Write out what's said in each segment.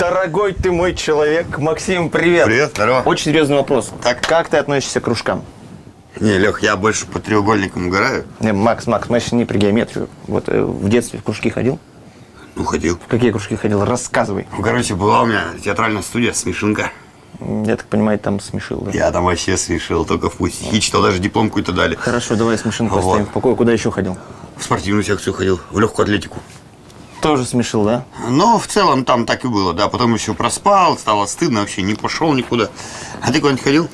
Дорогой ты мой человек, Максим, привет. Привет, здорово. Очень серьезный вопрос. Так. Как ты относишься к кружкам? Не, Лех, я больше по треугольникам угораю. Не, Макс, Макс, мы сейчас не про геометрию. Вот э, в детстве в кружки ходил? Ну, ходил. В какие кружки ходил? Рассказывай. Ну, короче, была у меня театральная студия «Смешинка». Я так понимаю, там смешил, да? Я там вообще смешил, только в путь. И читал, даже диплом какой-то дали. Хорошо, давай смешинку Вот. оставим в покое. Куда еще ходил? В спортивную секцию ходил, в легкую атлетику. Тоже смешил, да? Но в целом там так и было, да. Потом еще проспал, стало стыдно, вообще не пошел никуда. А ты куда-нибудь ходил?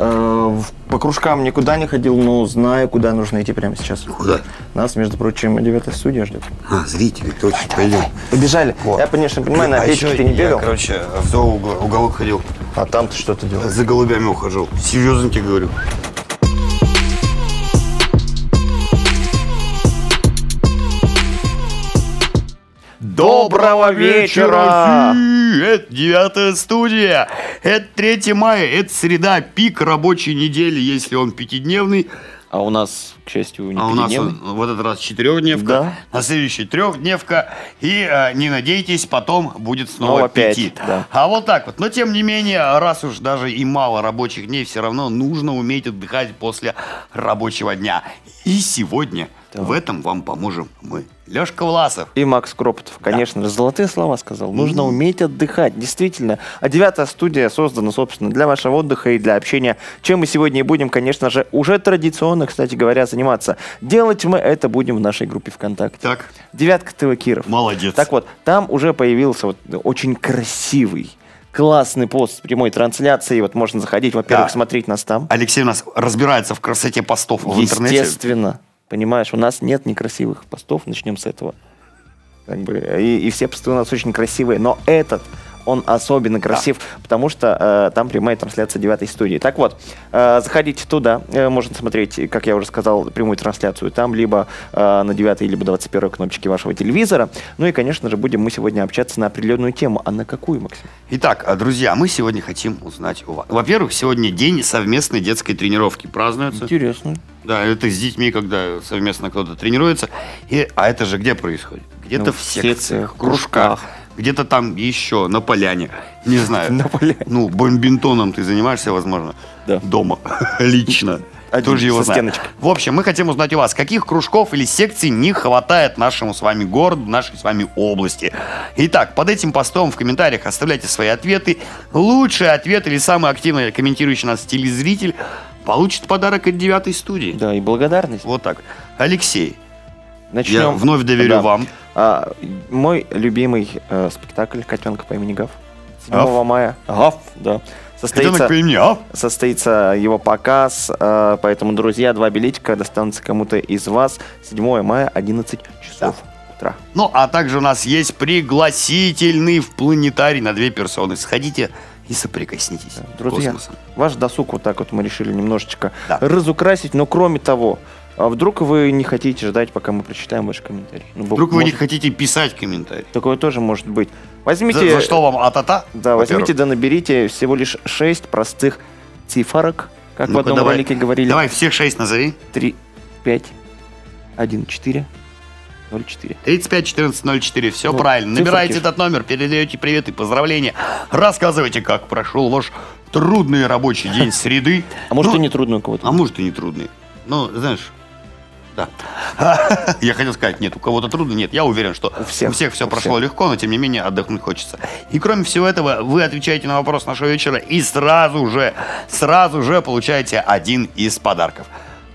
Э, По кружкам никуда не ходил, но знаю, куда нужно идти прямо сейчас. Куда? Нас, между прочим, девятая студия ждет. А, зрители, точно, пойдем. Побежали. Вот. Я, конечно, понимаю, на А еще ты не я, бегал. короче, в зооуголок ходил. А там ты что-то делал? За голубями ухожу. Серьезно тебе говорю. Доброго вечера! Это девятая студия. Это 3 мая. Это среда, пик рабочей недели, если он пятидневный. А у нас, к счастью, не А у нас он в этот раз четырехдневка. Да. На следующий трехдневка. И э, не надейтесь, потом будет снова пять, пяти. да. А вот так вот. Но тем не менее, раз уж даже и мало рабочих дней, все равно нужно уметь отдыхать после рабочего дня. И сегодня Так. в этом вам поможем мы. Лешка Власов. И Макс Кропотов, конечно же, золотые слова сказал. Нужно уметь отдыхать, действительно. А девятая студия создана, собственно, для вашего отдыха и для общения, чем мы сегодня и будем, конечно же, уже традиционно, кстати говоря, заниматься. Делать мы это будем в нашей группе ВКонтакте. Так, Девятка ТВ Киров. молодец. Так вот, там уже появился вот очень красивый, классный пост с прямой трансляцией. Вот можно заходить, во-первых, Да. смотреть нас там. Алексей у нас разбирается в красоте постов в интернете. Естественно. Понимаешь, у нас нет некрасивых постов, начнем с этого. Как бы, и, и все посты у нас очень красивые, но этот, он особенно красив, потому что э, там прямая трансляция девятой студии. Так вот, э, заходите туда, э, можно смотреть, как я уже сказал, прямую трансляцию там, либо э, на 9 либо 21 кнопочке вашего телевизора. Ну и, конечно же, будем мы сегодня общаться на определенную тему. А на какую, Максим? Итак, а, друзья, мы сегодня хотим узнать у вас. Во-первых, сегодня день совместной детской тренировки празднуется. Интересно. Да, это с детьми, когда совместно кто-то тренируется. И, а это же где происходит? Где-то Ну, в в секциях, секциях, кружках, кружках. Где-то там еще, на поляне. Не знаю. На поляне. Ну, бомбинтоном ты занимаешься, возможно, Да. дома, лично. Тоже его стеночкой. В общем, мы хотим узнать у вас, каких кружков или секций не хватает нашему с вами городу, нашей с вами области. Итак, под этим постом в комментариях оставляйте свои ответы. Лучший ответ или самый активно комментирующий нас телезритель получит подарок от девятой студии. Да, и благодарность. Вот так. Алексей, Начнем. я вновь доверю Да. вам. А, мой любимый э, спектакль «Котенок по имени Гав». 7 Гав? мая. Гав, да. Котенок Состоится, по имени А? состоится его показ, э, поэтому, друзья, два билетика достанутся кому-то из вас 7 мая, 11 часов утра. Ну, а также у нас есть пригласительный в планетарий на две персоны. Сходите и соприкоснитесь Друзья, ваш досуг вот так вот мы решили немножечко Да. разукрасить, но кроме того, а вдруг вы не хотите ждать, пока мы прочитаем ваши комментарии? Ну, Вдруг вы не может, хотите писать комментарий. Такое тоже может быть. За, Возьмите... за что вам а-та-та? Да, возьмите да наберите всего лишь 6 простых цифрок, как в Ну-ка, одном давай. ролике говорили. Давай всех шесть назови. 3, 5, 1, 4, 0, 4. 35 14 04. Все Вот, правильно. Набирайте ж. этот номер, передаете привет и поздравления. Рассказывайте, как прошел ваш трудный рабочий день среды. А может Ну, и не трудно у кого-то. А может и не трудный. Ну, знаешь, да. Я хотел сказать, нет, у кого-то трудно, нет. Я уверен, что У всех, все у прошло всех. легко, но тем не менее отдохнуть хочется. И кроме всего этого, вы отвечаете на вопрос нашего вечера и сразу же, сразу же получаете один из подарков.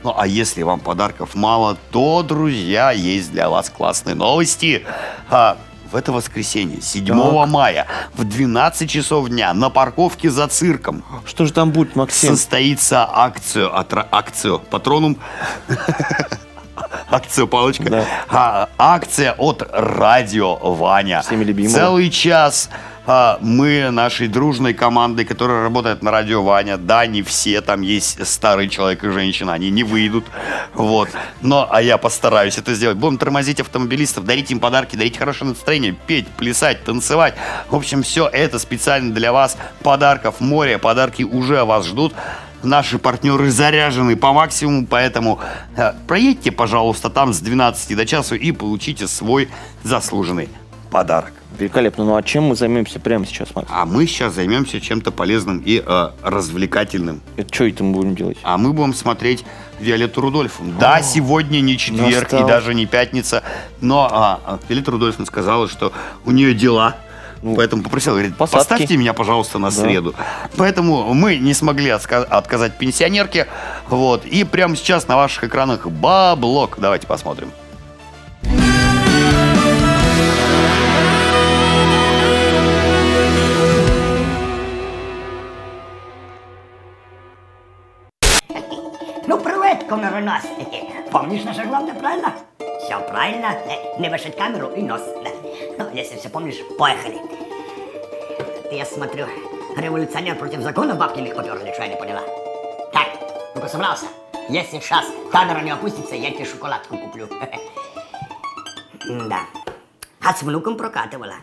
Ну, а если вам подарков мало, то, друзья, есть для вас классные новости. А, в это воскресенье, 7 Так. мая, в 12 часов дня, на парковке за цирком, Что же там будет, Максим? состоится акцию, атра- акцию, патронум, акцию палочка, Да. А, акция от Радио Ваня. Всеми любимого. Целый час а, мы нашей дружной командой, которая работает на Радио Ваня, да, не все, там есть старый человек и женщина, они не выйдут, вот, но, а я постараюсь это сделать. Будем тормозить автомобилистов, дарить им подарки, дарить хорошее настроение, петь, плясать, танцевать. В общем, все это специально для вас. Подарков море, подарки уже вас ждут. Наши партнеры заряжены по максимуму, поэтому э, проедьте, пожалуйста, там с 12 до часу и получите свой заслуженный подарок. Великолепно. Ну а чем мы займемся прямо сейчас, Макс? А мы сейчас займемся чем-то полезным и э, развлекательным. Это что это мы будем делать? А мы будем смотреть Виолетту Рудольфовну. Да, сегодня не четверг настал. и даже не пятница, но а, Виолетта Рудольфовна сказала, что у нее дела. Поэтому попросила, говорит, посадки. поставьте меня, пожалуйста, на среду. Поэтому мы не смогли отска- отказать пенсионерке. Вот. И прямо сейчас на ваших экранах баблок. Давайте посмотрим. Ну, привет, Коноренос. Помнишь наше главное, правильно? Все правильно. Э, Не вешать камеру и нос. Ну, если все помнишь, поехали. Ты, я смотрю, революционер против законов бабкиных поперли, что я не поняла. Так, ну-ка собрался. Если сейчас камера не опустится, я тебе шоколадку куплю. Да. А с внуком прокатывала.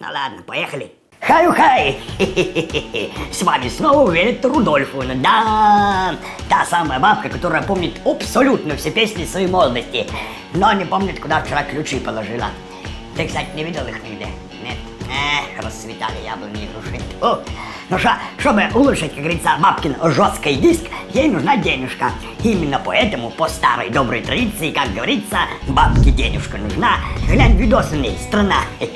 Ну ладно, поехали. Хаю-хай! С вами снова Виолетта Рудольфовна. Да, та самая бабка, которая помнит абсолютно все песни своей молодости, но не помнит, куда вчера ключи положила. Ты, кстати, не видел их нигде? Нет? Эх, расцветали яблони и груши. О, ну что, чтобы улучшить, как говорится, бабкин жесткий диск, ей нужна денежка. Именно поэтому, по старой доброй традиции, как говорится, бабке денежка нужна. Глянь видосы страна.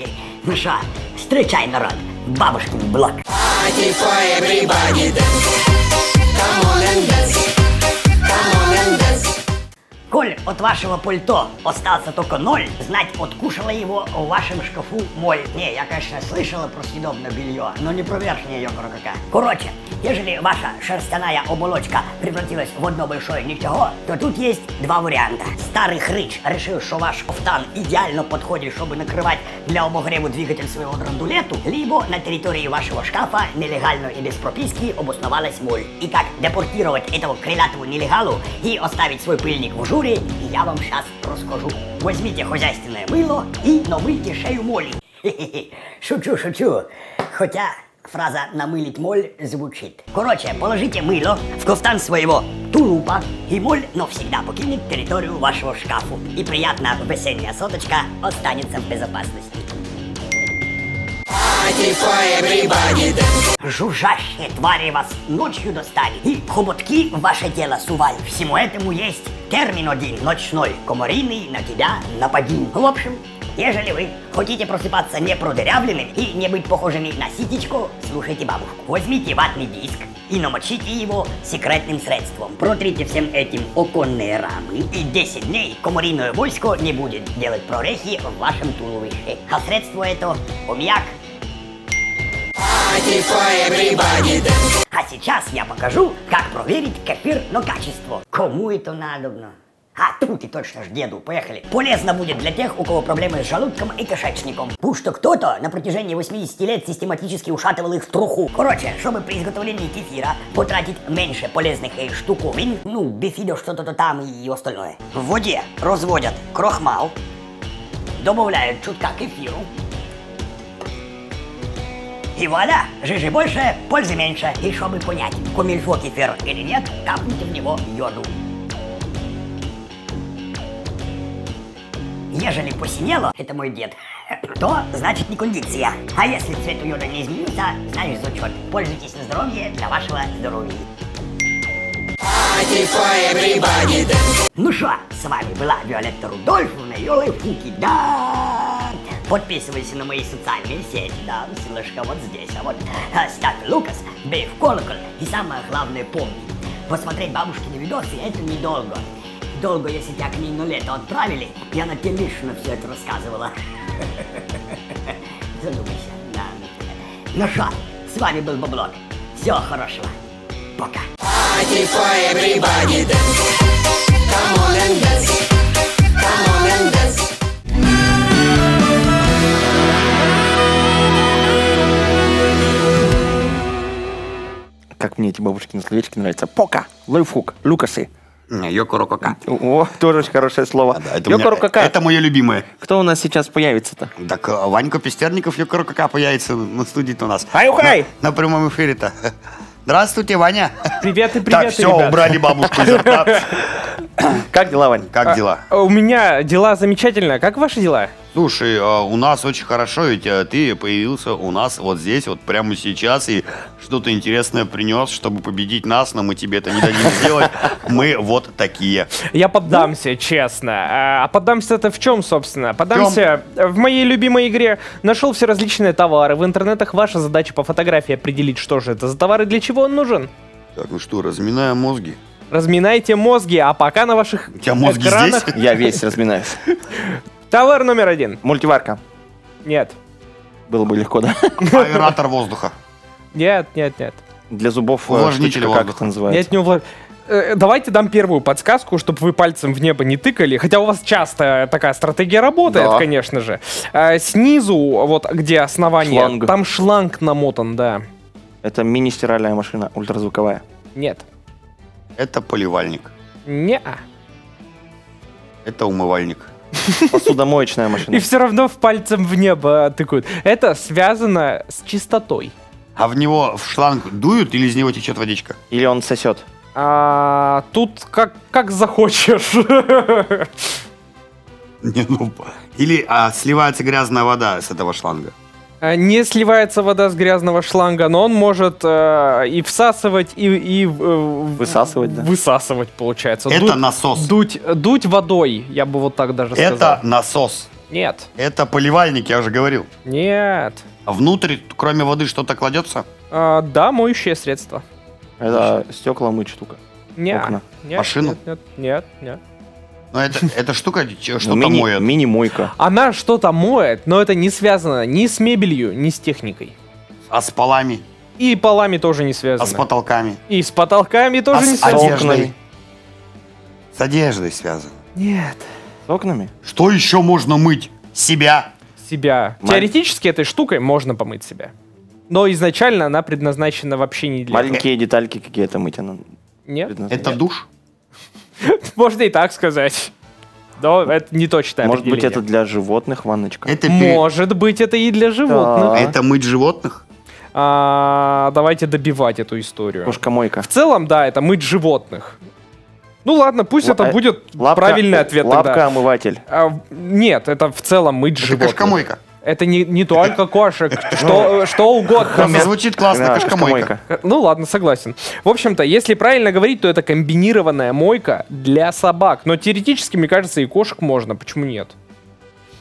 Ну что, встречай, народ, бабушкин блок. Party for everybody dance. Come on and dance. Come on and dance. Коль от вашего пульто остался только ноль, знать, откушала его в вашем шкафу моль. Не, я, конечно, слышала про съедобное белье, но не про верхнее йогура какая. Короче, ежели ваша шерстяная оболочка превратилась в одно большое ничего, то тут есть два варианта. Старый хрыч решил, что ваш кофтан идеально подходит, чтобы накрывать для обогреву двигатель своего драндулету, либо на территории вашего шкафа нелегально и без прописки обосновалась моль. И как депортировать этого крылатого нелегалу и оставить свой пыльник в журе, я вам сейчас расскажу. Возьмите хозяйственное мыло и намыльте шею моли. Шучу, шучу. Хотя фраза «намылить моль» звучит. Короче, положите мыло в кафтан своего тулупа, и моль навсегда покинет территорию вашего шкафу. И приятная весенняя соточка останется в безопасности. Жужжащие твари вас ночью достали и хоботки в ваше тело сували. Всему этому есть термин один ночной, комариный на тебя нападин. В общем, ежели вы хотите просыпаться не продырявленным и не быть похожими на ситечку, слушайте бабушку. Возьмите ватный диск и намочите его секретным средством. Протрите всем этим оконные рамы и 10 дней комариное войско не будет делать прорехи в вашем туловище. А средство это dance. А сейчас я покажу, как проверить кефир на качество. Кому это надобно? А тут и точно ж деду, поехали. Полезно будет для тех, у кого проблемы с желудком и кишечником. Потому что кто-то на протяжении 80 лет систематически ушатывал их в труху. Короче, чтобы при изготовлении кефира потратить меньше полезных ей штуковин, ну, бифидо что-то там и остальное. В воде разводят крохмал, добавляют чутка кефиру, и вода, жижи больше, пользы меньше. И чтобы понять, комильфо кефир или нет, капните в него йоду. Ежели посинело, это мой дед, то значит не кондиция. А если цвет у йода не изменился, значит зачет. Пользуйтесь на здоровье для вашего здоровья. Ну что, с вами была Виолетта Рудольфовна, Йолы Фуки, да. Подписывайся на мои социальные сети, да, ссылочка вот здесь, а вот ставь Лукас, бей в колокол и самое главное помни, посмотреть бабушкины видосы это недолго. Долго, если тебя к ней на лето отправили, и она тебе лично все это рассказывала. Задумайся, да. Ну что, с вами был Баблок. Всего хорошего. Пока. Как мне эти бабушкины словечки нравятся. Пока, лайфхук, Йокорокока. О, тоже очень хорошее слово. Да, это, у меня- это мое любимое. Кто у нас сейчас появится-то? Так а, Ванька Пестерников Йокорокака появится на студии-то у нас. Ай-ухай! На, на прямом эфире-то. Здравствуйте, Ваня. Привет и привет, Так, все, ребят. убрали бабушку изо рта. Как дела, Вань? Как дела? А, У меня дела замечательно. Как ваши дела? Слушай, а у нас очень хорошо, ведь а, ты появился у нас вот здесь, вот прямо сейчас, и что-то интересное принес, чтобы победить нас, но мы тебе это не дадим сделать. Мы вот такие. Я поддамся, честно. А поддамся это в чем, собственно? Поддамся в моей любимой игре. Нашел все различные товары. В интернетах ваша задача по фотографии определить, что же это за товар и для чего он нужен. Так, ну что, разминаем мозги. Разминайте мозги, а пока на ваших У тебя мозги экранах... здесь? Я весь разминаюсь. Товар номер один. Мультиварка. Нет. Было бы легко, да? Аэратор воздуха. нет, нет, нет. Для зубов э, Увлажнитель штучка, как это называется? Нет, не увла- Э, Давайте дам первую подсказку, чтобы вы пальцем в небо не тыкали. Хотя у вас часто такая стратегия работает, Да. конечно же. Э, Снизу, вот где основание, Шланг. там шланг намотан, да. Это мини-стиральная машина, ультразвуковая. Нет. Это поливальник. Не. Это умывальник. Посудомоечная И машина. все равно в пальцем в небо тыкают. Это связано с чистотой. А в него в шланг дуют или из него течет водичка? Или он сосет? А, тут как, как захочешь. Не, ну, или а, сливается грязная вода с этого шланга. А, Не сливается вода с грязного шланга, но он может э, и всасывать, и, и э, Высасывать, да. Высасывать, получается. Это Дуть- насос. Дуть, дуть водой, я бы вот так даже Это сказал. насос. Нет, Это поливальник, я уже говорил. нет. А внутрь, кроме воды, что-то кладется? А, да, моющее средство. Это стекла мыть штука. Нет, Окна. нет, Машину? Нет, нет, нет, нет. Ну, это, эта штука что-то Мини- моет. Мини-мойка. Она что-то моет, но это не связано ни с мебелью, ни с техникой. А с полами? И полами тоже не А связано. с потолками? И с потолками тоже а не с связано. одеждой? С одеждой связано. Нет. С окнами? Что еще можно мыть? Себя. Себя. Мать. Теоретически этой штукой можно помыть себя. Но изначально она предназначена вообще не для Маленькие детальки какие-то мыть она этого. Нет. Это душ? Можно и так сказать. Но это не точное Может быть, это для животных ванночка? Это, Может быть, это и для животных. Это мыть животных? А, давайте добивать эту историю. Кошка-мойка. В целом, да, это мыть животных. Ну ладно, пусть это будет Лапка- правильный ответ. Лапка-омыватель. А, нет, это в целом мыть Это животных. кошкомойка. Это не, не только кошек, что, что угодно. Звучит классно, Да, кошкомойка. Ну ладно, согласен. В общем-то, если правильно говорить, то это комбинированная мойка для собак. Но теоретически, мне кажется, и кошек можно. Почему нет?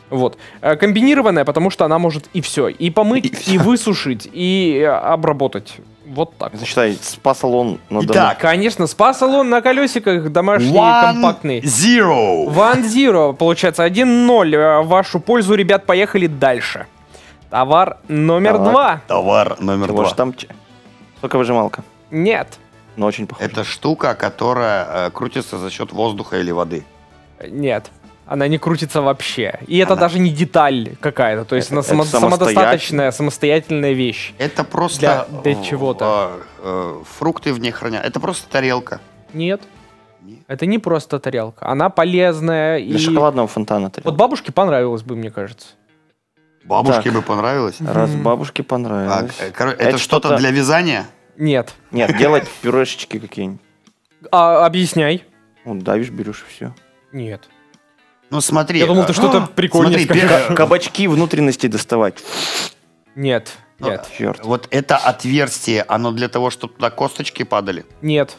Вот. Э, Комбинированная, потому что она может и все. И помыть, и, высушить, и э, обработать. Вот так. вот. Зачитай, спа-салон на. Итак, Конечно, спа-салон на колесиках домашний, One компактный. Zero. One Zero, получается, 1-0. Э, В вашу пользу, ребят, поехали дальше. Товар номер Так. два. Товар номер Его два. штамп... Соковыжималка. Нет. Но очень похоже. Это штука, которая э, крутится за счет воздуха или воды. Нет. Она не крутится вообще. И это Она- даже не деталь какая-то. То есть Это- она само- это самодостаточная, самостоятельная вещь. Это просто Для- для чего-то. э, э, фрукты в ней хранят. Это просто тарелка. Нет. Нет. Это не просто тарелка. Она полезная. Для и... шоколадного фонтана. тарелка. Вот бабушке понравилось бы, мне кажется. Бабушке Так. бы понравилось. Раз бабушке А, понравилось. коро- это, Это что-то для вязания? Нет. Нет, делать пюрешечки какие-нибудь. А, объясняй. Ну, давишь, берешь и все. Нет. Ну смотри. Я думал, ты э, что-то смотри, скажешь. пе- Кабачки внутренности доставать. Нет. Ну, Нет. Черт. Вот это отверстие, оно для того, чтобы туда косточки падали. Нет.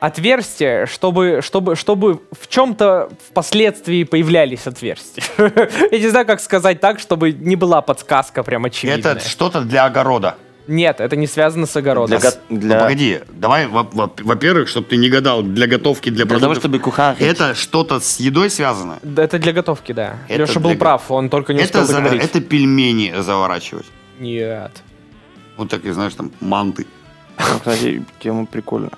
Отверстия, чтобы, чтобы, чтобы в чем-то впоследствии появлялись отверстия. Я не знаю, как сказать так, чтобы не была подсказка прям очевидная. Это что-то для огорода. Нет, это не связано с огородом. Для, Ну, для, погоди, давай, во- во- во-первых, чтобы ты не гадал, для готовки, для, для того, продуктов. чтобы кухарить. Это что-то с едой связано? Да, Это для готовки, да. Это Леша был для прав, он только не успел Это, за- договорить. это пельмени заворачивать. Нет. Вот такие, знаешь, там, манты. Ну, Кстати, тема прикольная.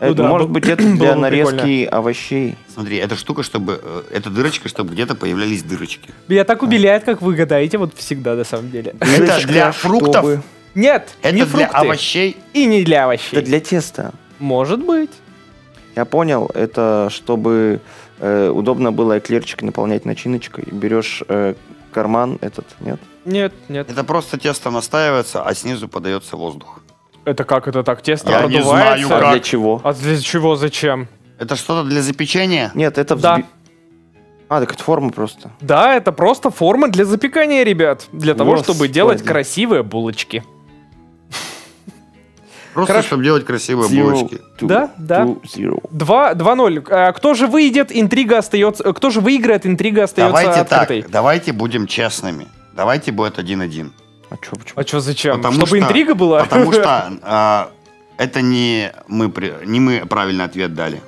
Ну Это, да, может быть, это для нарезки овощей. Смотри, эта штука, чтобы... э, Это дырочка, чтобы где-то появлялись дырочки. Меня так убеляет, как вы гадаете, вот всегда на самом деле. Это для фруктов? Нет, Это не для фрукты. овощей? И не для овощей. Это для теста. Может быть. Я понял, это чтобы э, удобно было эклерчик наполнять начиночкой. Берешь э, карман этот, нет? Нет, нет. Это просто тесто настаивается, а снизу подается воздух. Это как это так? Тесто Я не продувается? знаю, А как. для чего? А для чего, зачем? Это что-то для запечения? Нет, это Да. взби- А, так это форма просто. Да, это просто форма для запекания, ребят. Для того, чтобы Господи. делать красивые булочки. Просто, Хорошо. чтобы делать красивые Zero, булочки. two, Да, да. two, zero. 2 2-0. А, Кто же выйдет, интрига остается... э, Кто же выиграет, интрига остается Давайте открытой. так, давайте будем честными. Давайте будет один-один. А чё, почему? А что, зачем? Потому Чтобы что- интрига была? Потому что а, это не мы, не мы правильный ответ дали.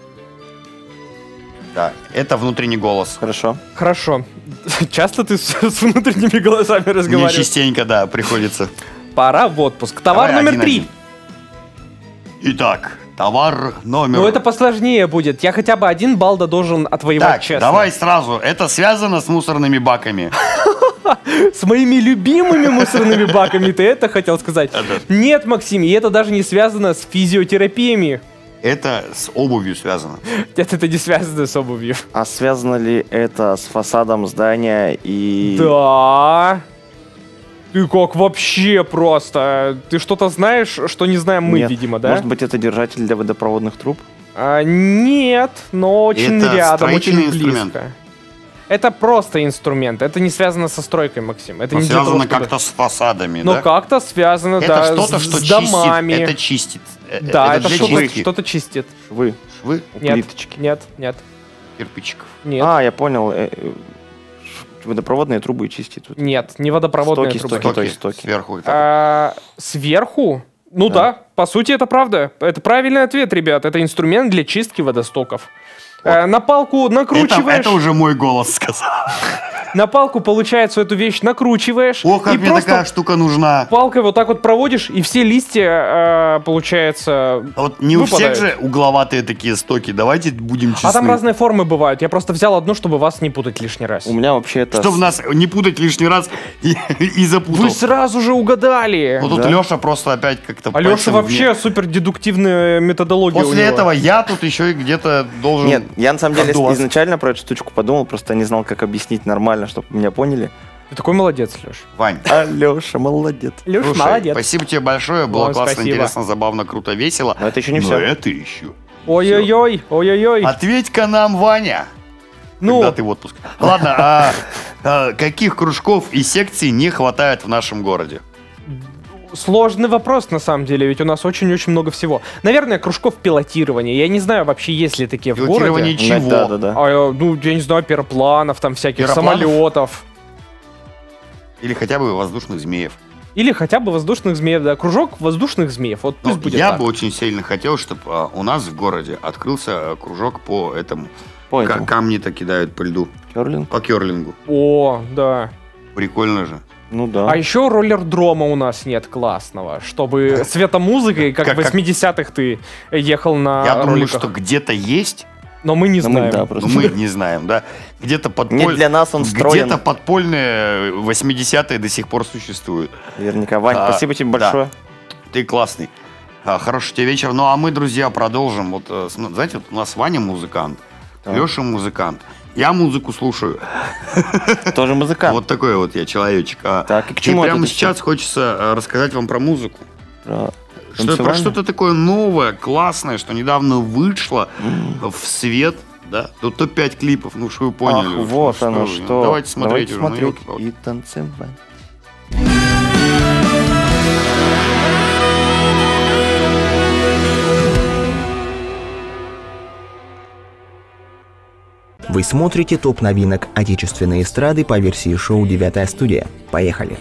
Да, это внутренний голос. Хорошо. Хорошо. Часто ты с, с внутренними голосами Мне разговариваешь? частенько, да, приходится. Пора в отпуск. Товар Давай номер три. один-один. Итак, товар номер... Ну, это посложнее будет. Я хотя бы один балл должен отвоевать Так, честно. давай сразу. Это связано с мусорными баками. С моими любимыми мусорными баками ты это хотел сказать? Нет, Максим, и это даже не связано с физиотерапиями. Это с обувью связано. Нет, это не связано с обувью. А связано ли это с фасадом здания и... Да. Ты как вообще просто? Ты что-то знаешь, что не знаем мы, Нет. видимо, да? Может быть, это держатель для водопроводных труб? А, нет, но очень Это рядом, очень близко. инструмент. Это просто инструмент. Это не связано со стройкой, Максим. Это Но не того, связано чтобы- как-то с фасадами, Но да? как-то связано, Это да, что-то, с, что с чистит. домами. Это чистит. Э, да, это, для что-то, что-то чистит. Вы, швы, Нет, плиточки. нет, нет, кирпичиков. нет. А, я понял. Водопроводные трубы чистит. тут. Нет, не водопроводная Стоки, труба. стоки. то есть стоки. Сверху. А, сверху? Ну да. Да. по сути это правда. Это правильный ответ, ребят. Это инструмент для чистки водостоков. Э, на палку это, накручиваешь, это уже мой голос сказал. на палку, получается, эту вещь накручиваешь. Ох, как и мне просто такая штука нужна. палкой вот так вот проводишь, и все листья, э, получается... А Вот не у выпадают. всех же угловатые такие стоки. Давайте будем честны. А там разные формы бывают. Я просто взял одну, чтобы вас не путать лишний раз. У меня вообще это... Чтобы нас не путать лишний раз и, и запутал. Вы сразу же угадали. Вот тут Да? Леша просто опять как-то А Леша вообще супер дедуктивная методология у После него. этого я тут еще и где-то должен... Нет, я на самом деле Отдуваться. изначально про эту штучку подумал, просто не знал, как объяснить нормально, чтобы меня поняли. Ты такой молодец, Леш. Вань, Алеша, молодец. Леш, слушай, молодец. спасибо тебе большое. Было Ой, классно, спасибо. интересно, забавно, круто, весело. Но это еще не Но все. это еще. Ой-ой-ой, ой-ой-ой. Ответь-ка нам, Ваня. ну, Когда ты в отпуск. Ладно, а, а каких кружков и секций не хватает в нашем городе? Сложный вопрос, на самом деле, ведь у нас очень-очень много всего. Наверное, кружков пилотирования. Я не знаю вообще, есть ли такие в Пилотирование городе. чего? Да, да, да. А, ну, я не знаю, перопланов, там всяких Аэропланов? самолетов. Или хотя бы воздушных змеев. Или хотя бы воздушных змеев, да. Кружок воздушных змеев. Вот Ну, пусть будет я так. бы очень сильно хотел, чтобы у нас в городе открылся а, кружок по этому. По этому. камни-то кидают по льду. Керлинг? По керлингу. О, да. Прикольно же. Ну да. А еще роллер-дрома у нас нет классного, чтобы светомузыкой, как, Как- в как- 80-х ты ехал на Я думаю, роликах. что где-то есть, Но мы не Ну, мы, знаем. да, но просто. мы не знаем, да? Где-то Не подпольно. для нас он встроен. Где-то подпольные 80-е до сих пор существуют. Наверняка. Вань, А, спасибо тебе да. большое. Ты классный. А, хорошего тебе вечера. Ну, а мы, друзья, продолжим. Вот, э, см- знаете, вот у нас Ваня музыкант, Так. Леша музыкант. Я музыку слушаю. Тоже музыкант. Вот такой вот я человечек. А, Так, и к чему прямо это сейчас хочется э, рассказать вам про музыку. Про Что, про что-то такое новое, классное, что недавно вышло в свет. Да? Тут топ-5 клипов, ну что вы поняли. Ах, вот Что оно что. Давайте смотреть Давайте уже. смотреть ёлки-палки. и танцевать. Вы смотрите топ новинок отечественной эстрады по версии шоу «Девятая студия». Поехали.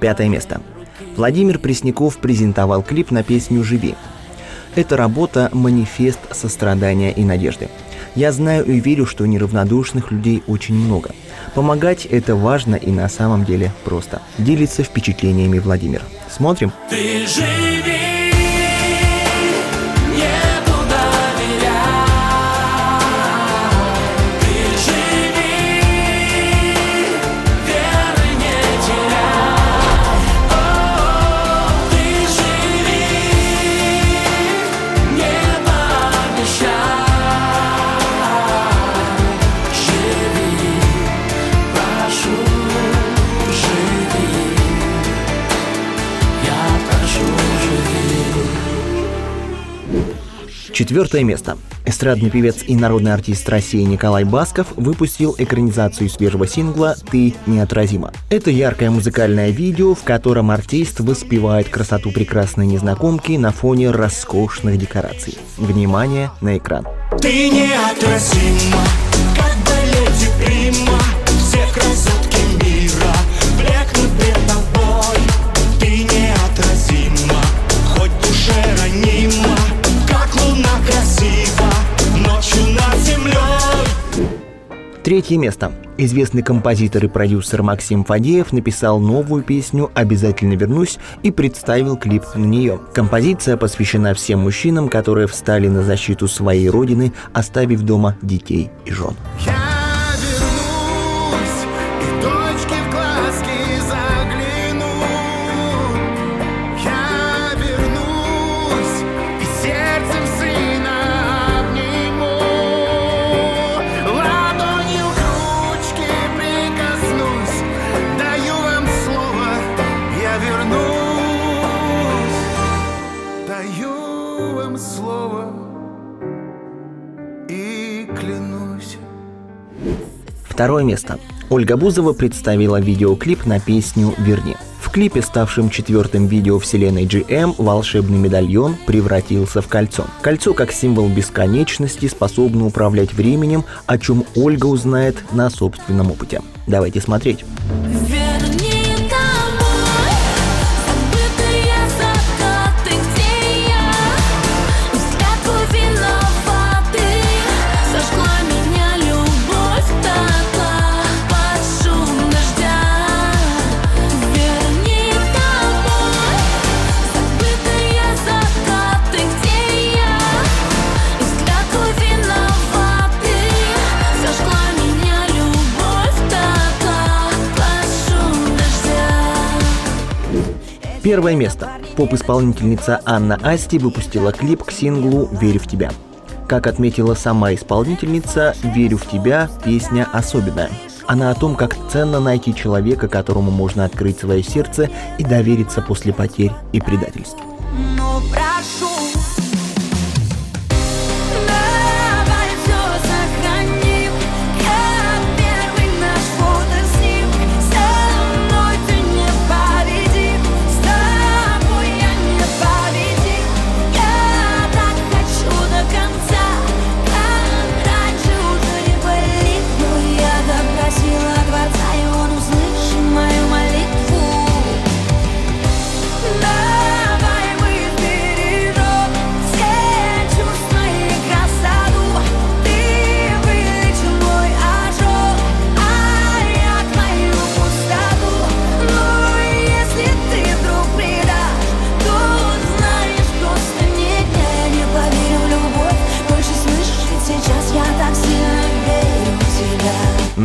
Пятое место. Владимир Пресняков презентовал клип на песню «Живи». Эта работа – манифест сострадания и надежды. Я знаю и верю, что неравнодушных людей очень много. Помогать – это важно и на самом деле просто. Делится впечатлениями Владимир. Смотрим. Ты живи, Четвертое место. Эстрадный певец и народный артист России Николай Басков выпустил экранизацию свежего сингла «Ты неотразима». Это яркое музыкальное видео, в котором артист воспевает красоту прекрасной незнакомки на фоне роскошных декораций. Внимание на экран. Ты неотразима, как прима Все красотки Третье место. Известный композитор и продюсер Максим Фадеев написал новую песню «Обязательно вернусь» и представил клип на нее. Композиция посвящена всем мужчинам, которые встали на защиту своей родины, оставив дома детей и жен. Я Второе место. Ольга Бузова представила видеоклип на песню «Верни». В клипе, ставшем четвертым видео вселенной GM, волшебный медальон превратился в кольцо. Кольцо как символ бесконечности способно управлять временем, о чем Ольга узнает на собственном опыте. Давайте смотреть. Первое место. Поп-исполнительница Анна Асти выпустила клип к синглу «Верю в тебя». Как отметила сама исполнительница, «Верю в тебя» – песня особенная. Она о том, как ценно найти человека, которому можно открыть свое сердце и довериться после потерь и предательств.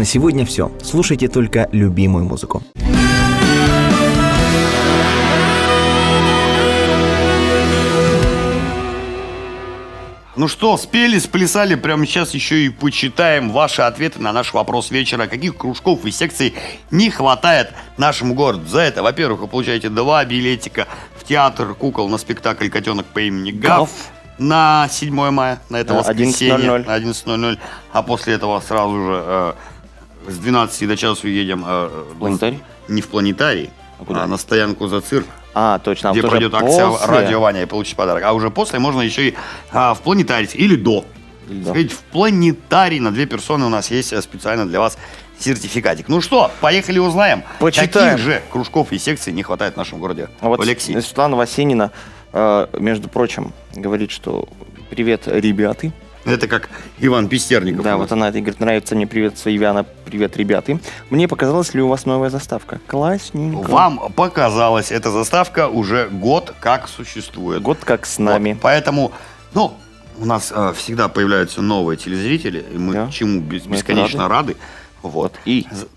Сегодня все. Слушайте только любимую музыку. Ну что, спели, сплясали, прямо сейчас еще и почитаем ваши ответы на наш вопрос вечера. Каких кружков и секций не хватает нашему городу? За это, во-первых, вы получаете два билетика в театр кукол на спектакль «Котенок по имени Гав». На 7 мая, на это Да, воскресенье, 11:00. на 11.00. А после этого сразу же э, с 12 до часу едем... э, В планетарий? Не в планетарий, А куда? а на стоянку за цирк А, точно. а где пройдет акция после. «Радио Ваня» и получить подарок. А уже после можно еще и а, в планетарий или до. Или до. Сходить в планетарий на две персоны у нас есть э, специально для вас сертификатик. Ну что, поехали узнаем, Почитаем. каких же кружков и секций не хватает в нашем городе. А Вот Алексей. Светлана Васенина, э, между прочим, говорит, что привет, ребята. Это как Иван Пестерников. Да, вот она говорит, нравится мне привет, Ивана, привет, ребята. Мне показалось ли у вас новая заставка? Классненько. Вам показалось, эта заставка уже год как существует. Год как с Вот, нами. поэтому, ну, у нас э, всегда появляются новые телезрители, и мы Да. чему бес- Мы бесконечно рады. Вот. И З-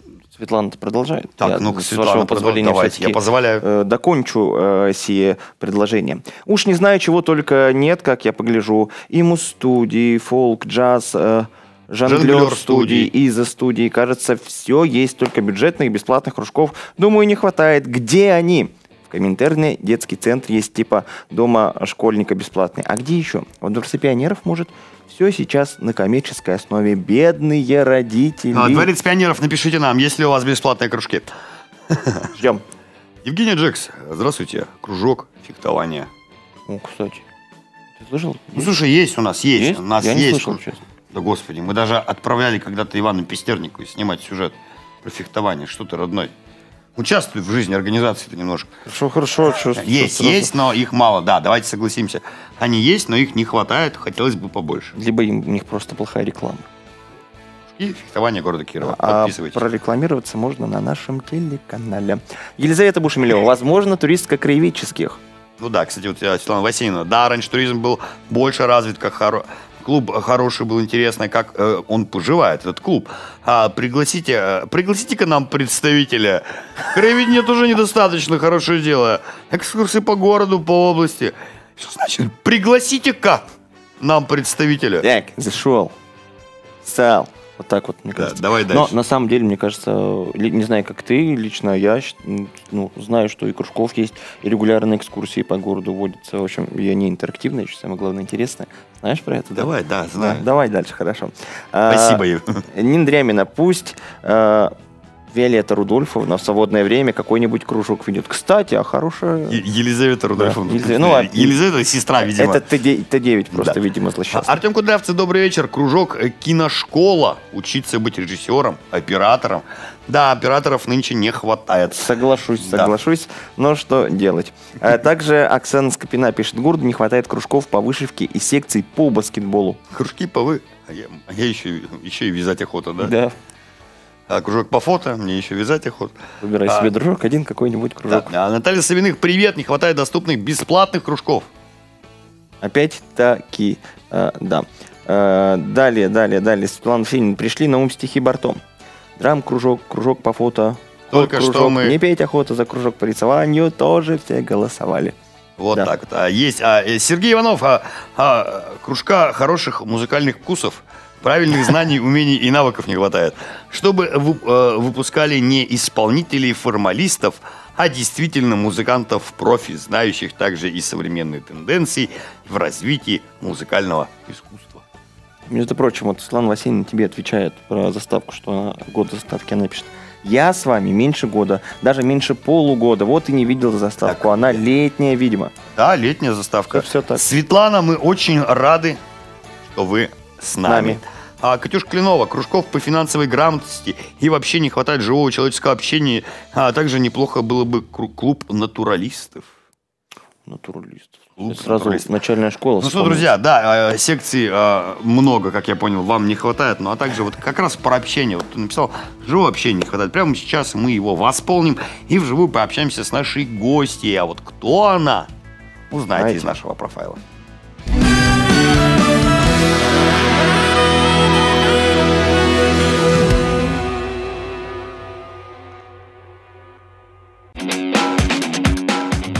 Светлана продолжает. Так, Я, ну-ка, с Светлана, вашего позволения давайте, я позволяю. э, докончу э, сие предложение. Уж не знаю, чего только нет, как я погляжу. Иму студии, фолк, джаз, э, Жонглер студии. иза студии. Кажется, все есть, только бюджетных, бесплатных кружков. Думаю, не хватает. Где они? Коминтерне детский центр есть типа дома школьника бесплатный. А где еще? В Дворце пионеров, может? Все сейчас на коммерческой основе. Бедные родители. А, Дворец пионеров, напишите нам, есть ли у вас бесплатные кружки. Ждем. Евгений Джекс, здравствуйте. Кружок фехтования. О, кстати. Ты слышал? Ну, слушай, есть у нас, есть. Есть? У нас Я не есть. слышал, честно. Да господи, мы даже отправляли когда-то Ивану Пестернику снимать сюжет про фехтование. Что ты, родной? Участвуй в жизни организации-то немножко. Хорошо, хорошо. чё- Есть, сразу- есть, но их мало, да, давайте согласимся. Они есть, но их не хватает, хотелось бы побольше. Либо им- у них просто плохая реклама. И фехтование города Кирова. А Подписывайтесь. прорекламироваться можно на нашем телеканале. Елизавета Бушемелева, возможно, туристско-краеведческих. Ну да, кстати, вот э, Светлана Васильевна, да, раньше туризм был больше развит, как хоро- клуб хороший был, интересный, как э, он поживает, этот клуб. А, пригласите, э, пригласите-ка нам представителя. Краеведение тоже недостаточно хорошее дело. Экскурсии по городу, по области. Что значит? Пригласите-ка нам представителя. Так, зашел. Стал. Вот так вот, мне Да, кажется. давай Но дальше. на самом деле, мне кажется, не знаю, как ты, лично я ну, знаю, что и кружков есть, и регулярные экскурсии по городу водятся. В общем, и они интерактивные, что самое главное, интересное. Знаешь про это? да? Давай, да, знаю. Да, давай дальше, хорошо. А, Спасибо, Ев. Нина Дрямина, пусть э, Виолетта Рудольфовна в свободное время какой-нибудь кружок ведет. Кстати, а хорошая... Е- Елизавета Рудольфовна. Елизавета- ну, а- Елизавета сестра, видимо. Это Т9, Т9 просто, Да. видимо, злосчастный. Артем Кудрявцев, добрый вечер. Кружок э, киношкола. Учиться быть режиссером, оператором. Да, операторов нынче не хватает. Соглашусь, Да. соглашусь. Но что делать? А Также Оксана Скопина пишет, городу не хватает кружков по вышивке и секций по баскетболу. Кружки по вы. А я, а я еще, еще и вязать охота, да? Да. А кружок по фото, мне еще вязать охота. Выбирай А. себе дружок, один какой-нибудь Да. кружок. А Наталья Савиных, привет. Не хватает доступных бесплатных кружков. Опять-таки, э, да. Э, далее, далее, далее. Светлана Филин. Пришли на ум стихи бортом. Драм-кружок, кружок по фото. Только кружок. что мы- Не петь охота за кружок по рисованию, тоже все голосовали. Вот Да. так вот. А, есть а, э, Сергей Иванов, а, а, кружка хороших музыкальных вкусов, правильных знаний, умений и навыков не хватает. Чтобы э, выпускали не исполнителей, формалистов, а действительно музыкантов-профи, знающих также и современные тенденции в развитии музыкального искусства. Между прочим, вот Светлана Васильевна тебе отвечает про заставку, что она, год заставки, она пишет. Я с вами меньше года, даже меньше полугода. Вот и не видел заставку. Так. Она летняя, видимо. Да, летняя заставка. Всё- всё так. Светлана, мы очень рады, что вы с нами. нами. А, Катюш Клинова, кружков по финансовой грамотности и вообще не хватает живого человеческого общения, а также неплохо было бы клуб натуралистов. Натуралистов. Клуб Сразу натуралистов. начальная школа. Ну что, друзья, да, э, секций э, много, как я понял, вам не хватает, ну а также вот как раз про общение. Вот ты написал, живого общения не хватает. Прямо сейчас мы его восполним и вживую пообщаемся с нашей гостьей. А вот кто она, узнаете Знаете. из нашего профайла.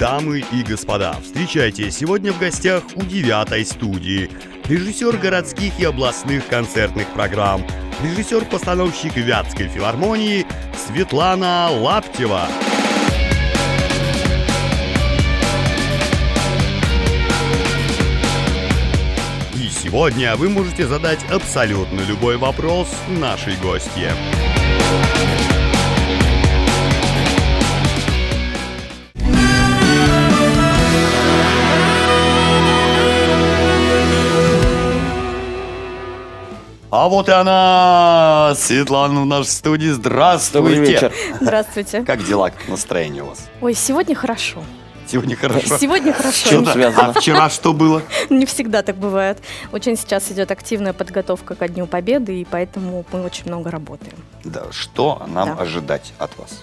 Дамы и господа, встречайте, сегодня в гостях у девятой студии режиссер городских и областных концертных программ, режиссер-постановщик Вятской филармонии Светлана Лаптева. И сегодня вы можете задать абсолютно любой вопрос нашей гостье. А вот и она, Светлана в нашей студии. Здравствуйте. Добрый вечер. Здравствуйте. Как дела, как настроение у вас? Ой, сегодня хорошо. Сегодня хорошо. Сегодня хорошо. чем Да. связано? А вчера что было? Не всегда так бывает. Очень сейчас идет активная подготовка ко Дню Победы, и поэтому мы очень много работаем. Да, что нам Да. ожидать от вас?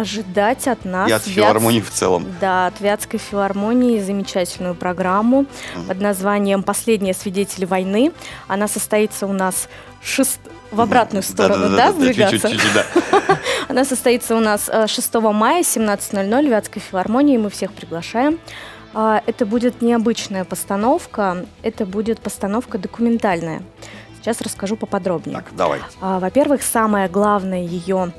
Ожидать от нас... И от Вятс- филармонии в целом. Да, от Вятской филармонии замечательную программу под названием «Последние свидетели войны». Она состоится у нас шест... в обратную сторону, да, Да-да-да, сдвигаться? да. Она состоится у нас э, 6 мая, 17.00 в Вятской филармонии. Мы всех приглашаем. А, Это будет необычная постановка, это будет постановка документальная. Сейчас расскажу поподробнее. Так, давайте. А, Во-первых, самая главная ее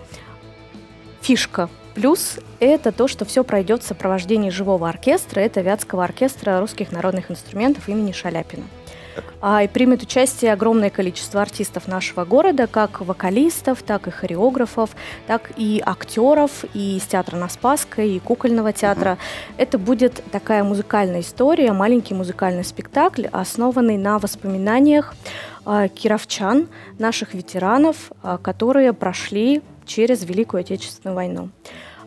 фишка Плюс это то, что все пройдет в сопровождении живого оркестра. Это Вятского оркестра русских народных инструментов имени Шаляпина. А, и примет участие огромное количество артистов нашего города, как вокалистов, так и хореографов, так и актеров, и из театра на Спасской, и кукольного театра. Это будет такая музыкальная история, маленький музыкальный спектакль, основанный на воспоминаниях а, кировчан, наших ветеранов, а, которые прошли через Великую Отечественную войну.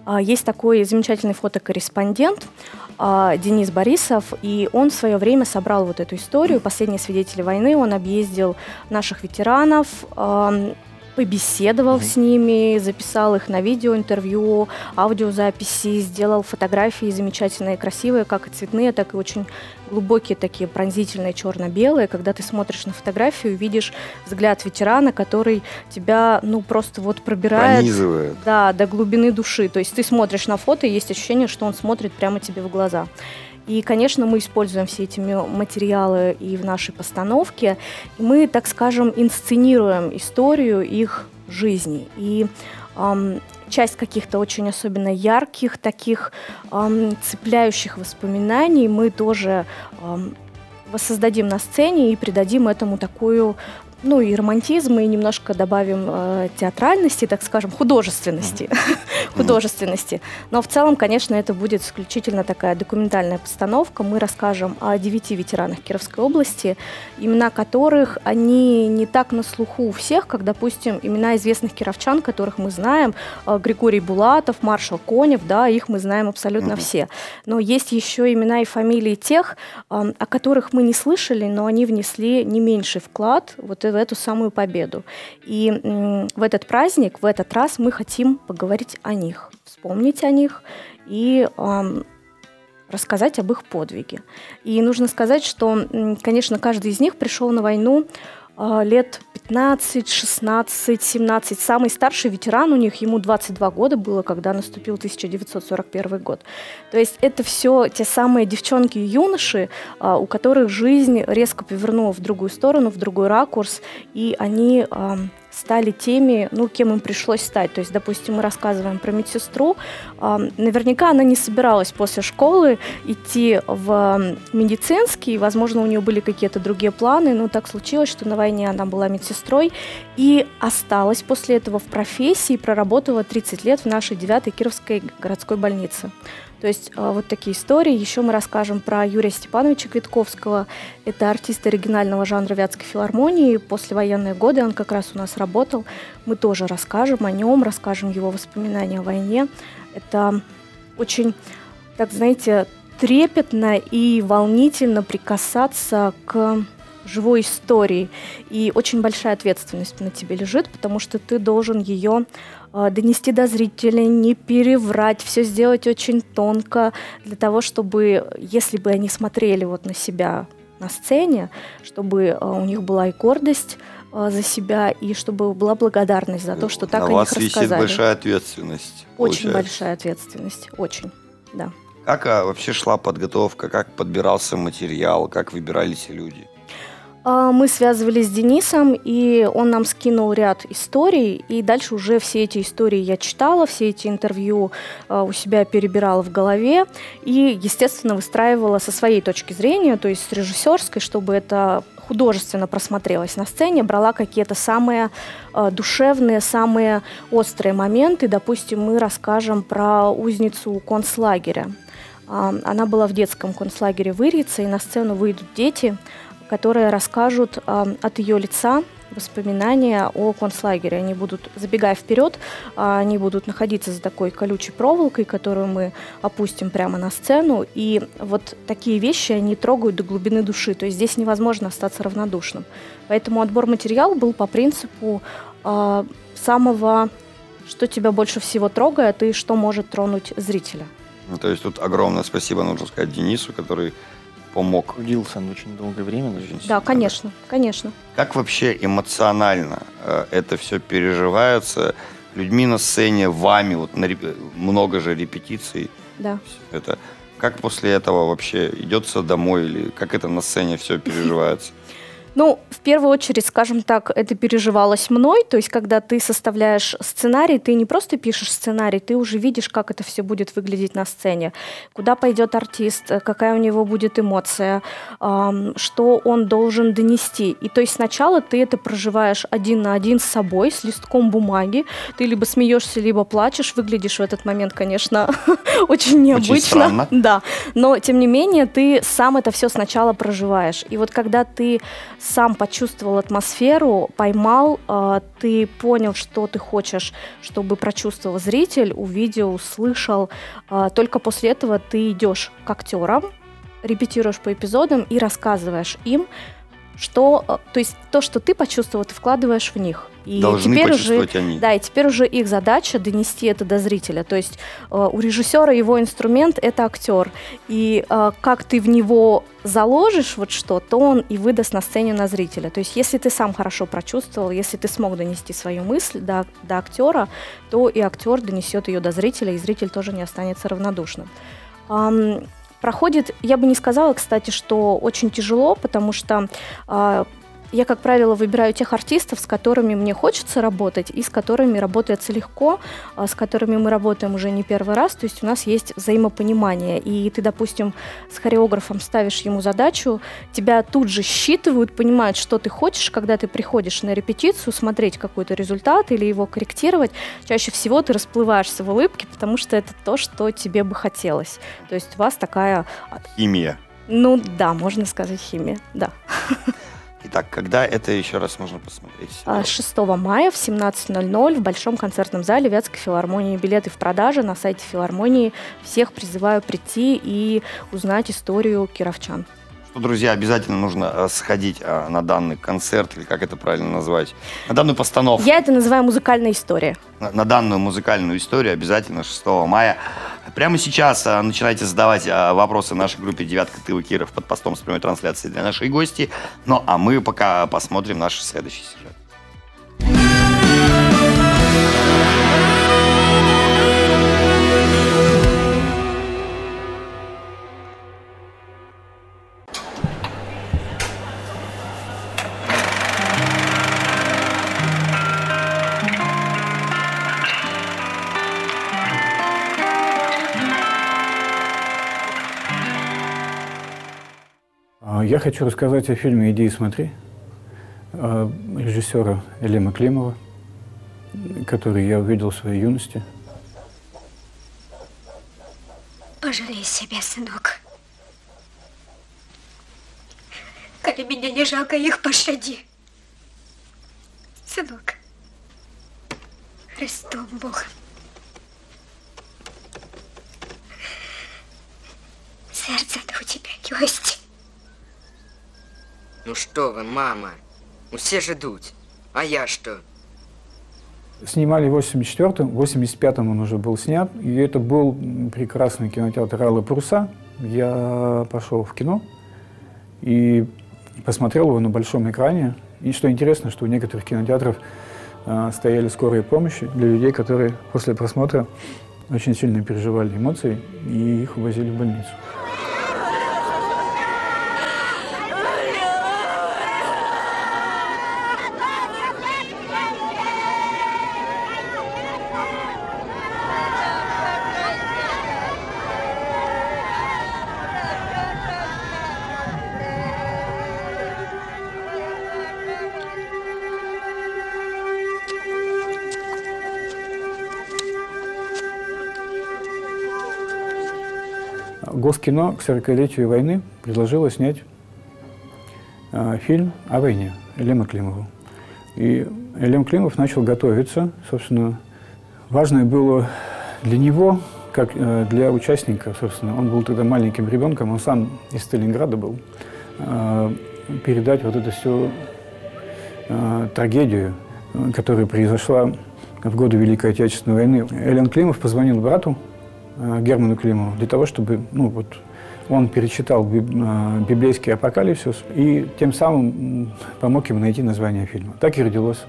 А, Есть такой замечательный фотокорреспондент а, Денис Борисов, и он в свое время собрал вот эту историю, последние свидетели войны, он объездил наших ветеранов, побеседовал с ними, записал их на видео, интервью, аудиозаписи, сделал фотографии замечательные, красивые, как и цветные, так и очень глубокие такие пронзительные черно-белые. Когда ты смотришь на фотографию, видишь взгляд ветерана, который тебя, ну, просто вот пробирает. Пронизывает. Да, до глубины души. То есть ты смотришь на фото, и есть ощущение, что он смотрит прямо тебе в глаза. И, конечно, мы используем все эти материалы и в нашей постановке. Мы, так скажем, инсценируем историю их жизни. И ам, часть каких-то очень особенно ярких, таких ам, цепляющих воспоминаний мы тоже ам, воссоздадим на сцене и придадим этому такую ну и романтизм, и немножко добавим э, театральности, так скажем, художественности. художественности. Но в целом, конечно, это будет исключительно такая документальная постановка. Мы расскажем о девяти ветеранах Кировской области, имена которых они не так на слуху у всех, как, допустим, имена известных кировчан, которых мы знаем, э, Григорий Булатов, маршал Конев, да, их мы знаем абсолютно все. Но есть еще имена и фамилии тех, э, о которых мы не слышали, но они внесли не меньший вклад вот в эту самую победу. И в этот праздник, в этот раз мы хотим поговорить о них, вспомнить о них и рассказать об их подвиге. И нужно сказать, что, конечно, каждый из них пришел на войну лет 15, 16, 17. Самый старший ветеран у них, ему 22 года было, когда наступил 1941 год. То есть это все те самые девчонки и юноши, а, у которых жизнь резко повернула в другую сторону, в другой ракурс, и они стали теми, ну, кем им пришлось стать. То есть, допустим, мы рассказываем про медсестру. Наверняка она не собиралась после школы идти в медицинский. Возможно, у нее были какие-то другие планы, но так случилось, что на войне она была медсестрой и осталась после этого в профессии, проработала 30 лет в нашей 9 Кировской городской больнице. То есть а, вот такие истории. Еще мы расскажем про Юрия Степановича Квитковского. Это артист оригинального жанра Вятской филармонии. Послевоенные годы он как раз у нас работал. Мы тоже расскажем о нем, расскажем его воспоминания о войне. Это очень, так знаете, трепетно и волнительно прикасаться к живой истории. И очень большая ответственность на тебе лежит, потому что ты должен ее донести до зрителя, не переврать, все сделать очень тонко, для того, чтобы, если бы они смотрели вот на себя на сцене, чтобы э, у них была и гордость э, за себя, и чтобы была благодарность за то, что так На о вас них висит рассказали. большая ответственность. Очень получается. большая ответственность, очень, да. Как а, вообще шла подготовка, как подбирался материал, как выбирались люди? А, Мы связывались с Денисом, и он нам скинул ряд историй, и дальше уже все эти истории я читала, все эти интервью а, у себя перебирала в голове, и, естественно, выстраивала со своей точки зрения, то есть с режиссерской, чтобы это художественно просмотрелось на сцене, брала какие-то самые э, душевные, самые острые моменты. Допустим, мы расскажем про узницу концлагеря. А, Она была в детском концлагере в Ирице, и на сцену выйдут дети, которые расскажут а, от ее лица воспоминания о концлагере. Они будут, забегая вперед, а, они будут находиться за такой колючей проволокой, которую мы опустим прямо на сцену. И вот такие вещи, они трогают до глубины души. То есть здесь невозможно остаться равнодушным. Поэтому отбор материала был по принципу а, самого, что тебя больше всего трогает и что может тронуть зрителя. Ну, то есть тут огромное спасибо нужно сказать Денису, который помог. Трудился он очень долгое время. очень Да, конечно, конечно. Как вообще эмоционально э, это все переживается людьми на сцене, вами, вот на реп- много же репетиций. Да. Это как после этого вообще идется домой или как это на сцене все переживается? Ну, в первую очередь, скажем так, это переживалось мной. То есть, когда ты составляешь сценарий, ты не просто пишешь сценарий, ты уже видишь, как это все будет выглядеть на сцене, куда пойдет артист, какая у него будет эмоция, ам, что он должен донести. И то есть сначала ты это проживаешь один на один с собой, с листком бумаги. Ты либо смеешься, либо плачешь. Выглядишь в этот момент, конечно, очень необычно. странно. Да, но тем не менее ты сам это все сначала проживаешь. И вот когда ты сам почувствовал атмосферу, поймал, э, ты понял, что ты хочешь, чтобы прочувствовал зритель, увидел, услышал, э, только после этого ты идешь к актерам, репетируешь по эпизодам и рассказываешь им, что, э, то есть то, что ты почувствовал, ты вкладываешь в них. И Должны теперь уже, они. да, и теперь уже их задача донести это до зрителя. То есть э, у режиссера его инструмент это актер. И э, как ты в него заложишь вот что, то он и выдаст на сцене на зрителя. То есть если ты сам хорошо прочувствовал, если ты смог донести свою мысль до, до актера, то и актер донесет ее до зрителя, и зритель тоже не останется равнодушным. Проходит, я бы не сказала, кстати, что очень тяжело, потому что а, я, как правило, выбираю тех артистов, с которыми мне хочется работать и с которыми работается легко, а, с которыми мы работаем уже не первый раз. То есть у нас есть взаимопонимание. И ты, допустим, с хореографом ставишь ему задачу, тебя тут же считывают, понимают, что ты хочешь, когда ты приходишь на репетицию смотреть какой-то результат или его корректировать. Чаще всего ты расплываешься в улыбке, потому что это то, что тебе бы хотелось. То есть у вас такая, Химия. ну да, можно сказать, химия, да. Итак, когда это еще раз можно посмотреть? А, 6 мая в 17.00 в Большом концертном зале Вятской филармонии. Билеты в продаже на сайте филармонии. Всех призываю прийти и узнать историю кировчан. Что, друзья, обязательно нужно э, сходить э, на данный концерт, или как это правильно назвать, на данную постановку, Я это называю музыкальная история. на, на данную музыкальную историю обязательно 6 мая. Прямо сейчас э, начинайте задавать э, вопросы нашей группе «Девятка Тыва Киров» под постом с прямой трансляцией для наших гостей. Ну, а мы пока посмотрим наш следующий сюжет. Я хочу рассказать о фильме «Иди и смотри» а, режиссера Элема Климова, который я увидел в своей юности. Пожалей себя, сынок. Коли меня не жалко, их пощади. Сынок. Христом Богом. Сердце-то у тебя есть. Ну что вы, мама, усе ж ідуть. А я что? Снимали в 84-м, в 85-м он уже был снят, и это был прекрасный кинотеатр Алла Паруса. Я пошел в кино и посмотрел его на большом экране. И что интересно, что у некоторых кинотеатров а, стояли скорые помощи для людей, которые после просмотра очень сильно переживали эмоции, и их увозили в больницу. Госкино к 40-летию войны предложило снять а, фильм о войне Элема Климову. И Элем Климов начал готовиться. Собственно, важное было для него, как э, для участника, собственно, он был тогда маленьким ребенком, он сам из Сталинграда был, э, передать вот эту всю э, трагедию, э, которая произошла в годы Великой Отечественной войны. Элен Климов позвонил брату э, Герману Климову для того, чтобы ну, вот, он перечитал э, библейский апокалипсис и тем самым помог ему найти название фильма. Так и родилось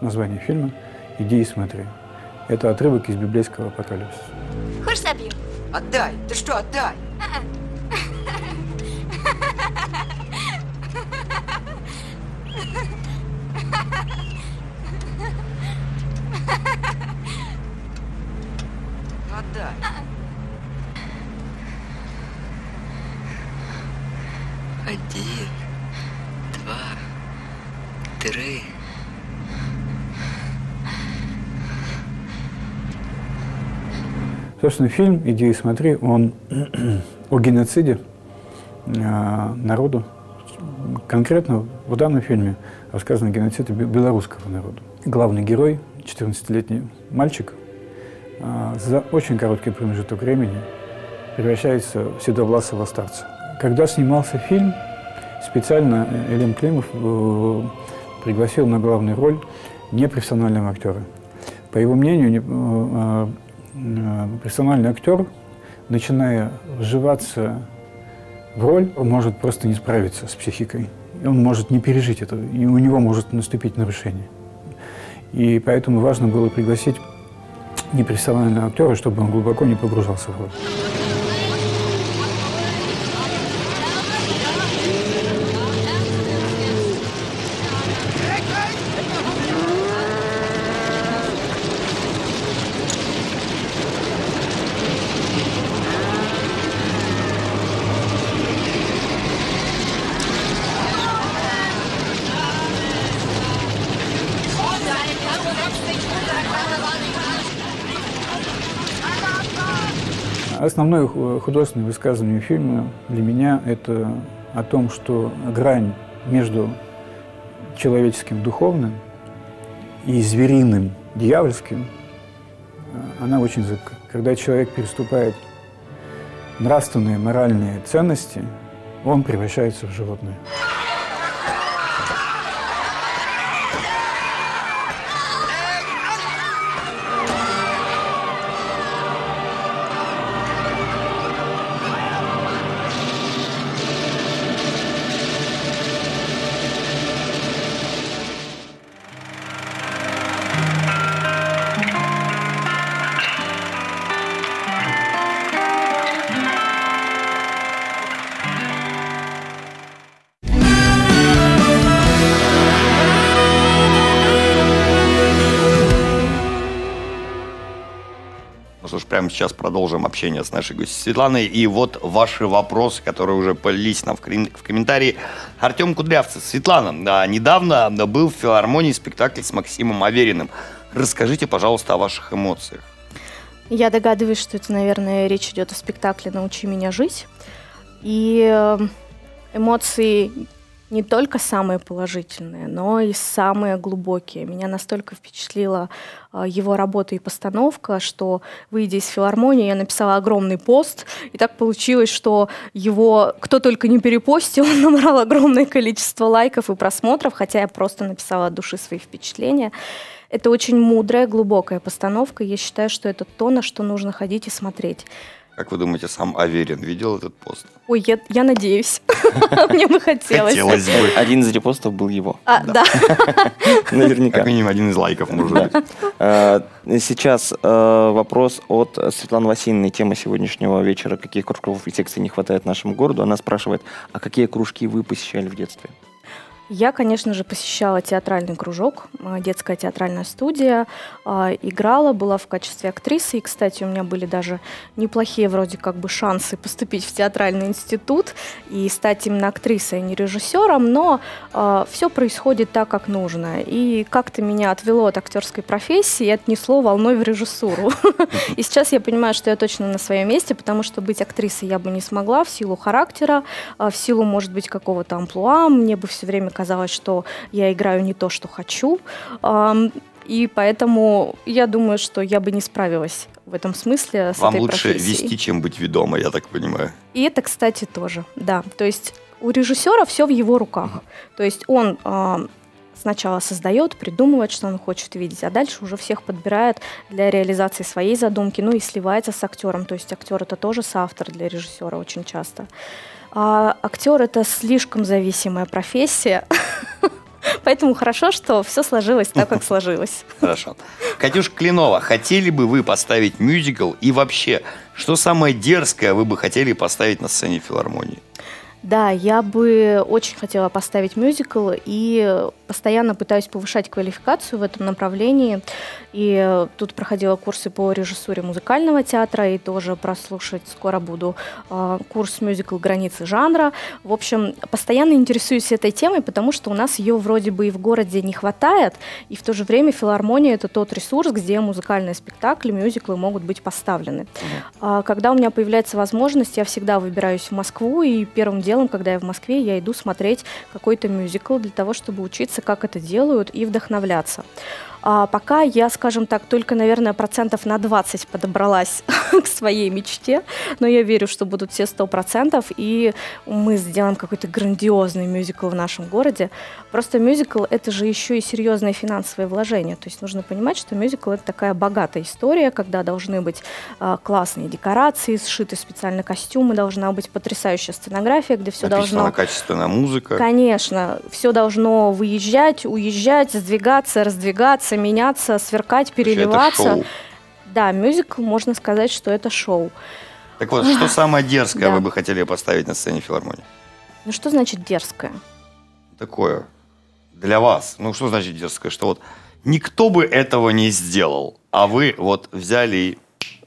название фильма «Иди и смотри». Это отрывок из библейского апокалипсиса. Хочешь забью? Отдай! Ты что, отдай! сюда. Один, два, три. Собственно, фильм «Иди и смотри», он о геноциде э, народу. Конкретно в данном фильме рассказан геноцид бе- белорусского народа. Главный герой, 14-летний мальчик, э, за очень короткий промежуток времени превращается в седовласого старца. Когда снимался фильм, специально Элем Климов э, пригласил на главную роль непрофессионального актера. По его мнению, не- э, э, профессиональный актер, начиная вживаться в роль, он может просто не справиться с психикой. И Он может не пережить это, и у него может наступить нарушение. И поэтому важно было пригласить непрофессионального актера, чтобы он глубоко не погружался в роль. Основное ху- художественное высказывание фильма для меня это о том, что грань между человеческим духовным и звериным дьявольским, а, она очень зыбка. Когда человек переступает нравственные, моральные ценности, он превращается в животное. Прямо сейчас продолжим общение с нашей гостью Светланой. И вот ваши вопросы, которые уже полились нам в, комментарии. Артем Кудрявцев. Светлана, а, недавно был в филармонии спектакль с Максимом Авериным. Расскажите, пожалуйста, о ваших эмоциях. Я догадываюсь, что это, наверное, речь идет о спектакле «Научи меня жить». И э, эмоции не только самые положительные, но и самые глубокие. Меня настолько впечатлила э, его работа и постановка, что, выйдя из филармонии, я написала огромный пост, и так получилось, что его кто только не перепостил, он набрал огромное количество лайков и просмотров, хотя я просто написала от души свои впечатления. Это очень мудрая, глубокая постановка. Я считаю, что это то, на что нужно ходить и смотреть. Как вы думаете, сам Аверин видел этот пост? Ой, я, я надеюсь. Мне бы хотелось. Хотелось бы. Один из репостов был его. А, да. Наверняка. Как минимум один из лайков, может быть. Э, Сейчас э, вопрос от Светланы Васильевны. Тема сегодняшнего вечера. Каких кружков и секций не хватает нашему городу? Она спрашивает, а какие кружки вы посещали в детстве? Я, конечно же, посещала театральный кружок, а, детская театральная студия, а, играла, была в качестве актрисы. И, кстати, у меня были даже неплохие вроде как бы шансы поступить в театральный институт и стать именно актрисой, а не режиссером, но все происходит так, как нужно. И как-то меня отвело от актерской профессии и отнесло волной в режиссуру. И сейчас я понимаю, что я точно на своем месте, потому что быть актрисой я бы не смогла в силу характера, а, в силу, может быть, какого-то амплуа. Мне бы все время казалось, что я играю не то, что хочу. И поэтому я думаю, что я бы не справилась в этом смысле с Вам этой лучше профессией. вести, чем быть ведомой, я так понимаю. И это, кстати, тоже, да. То есть у режиссера все в его руках. То есть он а, сначала создает, придумывает, что он хочет видеть, а дальше уже всех подбирает для реализации своей задумки, ну и сливается с актером. То есть актер это тоже соавтор для режиссера очень часто. А актер это слишком зависимая профессия. Поэтому хорошо, что все сложилось так, как сложилось. Хорошо. Катюш Клинова, хотели бы вы поставить мюзикл? И вообще, что самое дерзкое вы бы хотели поставить на сцене филармонии? Да, я бы очень хотела поставить мюзикл, и постоянно пытаюсь повышать квалификацию в этом направлении. И э, тут проходила курсы по режиссуре музыкального театра, и тоже прослушать скоро буду э, курс мюзикл «Границы жанра». В общем, постоянно интересуюсь этой темой, потому что у нас ее вроде бы и в городе не хватает, и в то же время филармония — это тот ресурс, где музыкальные спектакли, мюзиклы могут быть поставлены. А Когда у меня появляется возможность, я всегда выбираюсь в Москву, и первым делом, когда я в Москве, я иду смотреть какой-то мюзикл для того, чтобы учиться, как это делают, и вдохновляться. А пока я, скажем так, только, наверное, процентов на 20 подобралась к своей мечте, но я верю, что будут все 100%, и мы сделаем какой-то грандиозный мюзикл в нашем городе. Просто мюзикл — это же еще и серьезное финансовое вложение. То есть нужно понимать, что мюзикл — это такая богатая история, когда должны быть а, классные декорации, сшиты специально костюмы, должна быть потрясающая сценография, где все Написана должно... качественная музыка. Конечно, все должно выезжать, уезжать, сдвигаться, раздвигаться, меняться, сверкать, переливаться. Да, мюзикл, можно сказать, что это шоу. Так вот, что самое дерзкое Да. вы бы хотели поставить на сцене филармонии? Ну что значит дерзкое? Такое для вас. Ну, что значит дерзкое? Что вот никто бы этого не сделал, а вы вот взяли и...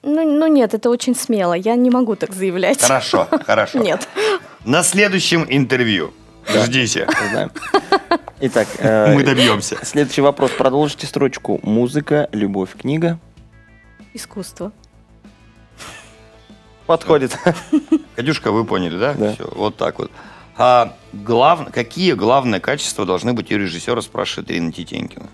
Ну, ну нет, это очень смело. Я не могу так заявлять. Хорошо, хорошо. Нет. На следующем интервью. Ждите. Знаем. Итак, э, Мы добьемся. Следующий вопрос. Продолжите строчку. Музыка, любовь, книга. Искусство. Подходит. Катюшка, вы поняли, да? Да. Все, вот так вот. А глав... какие главные качества должны быть у режиссера, спрашивает Ирина Титенькина.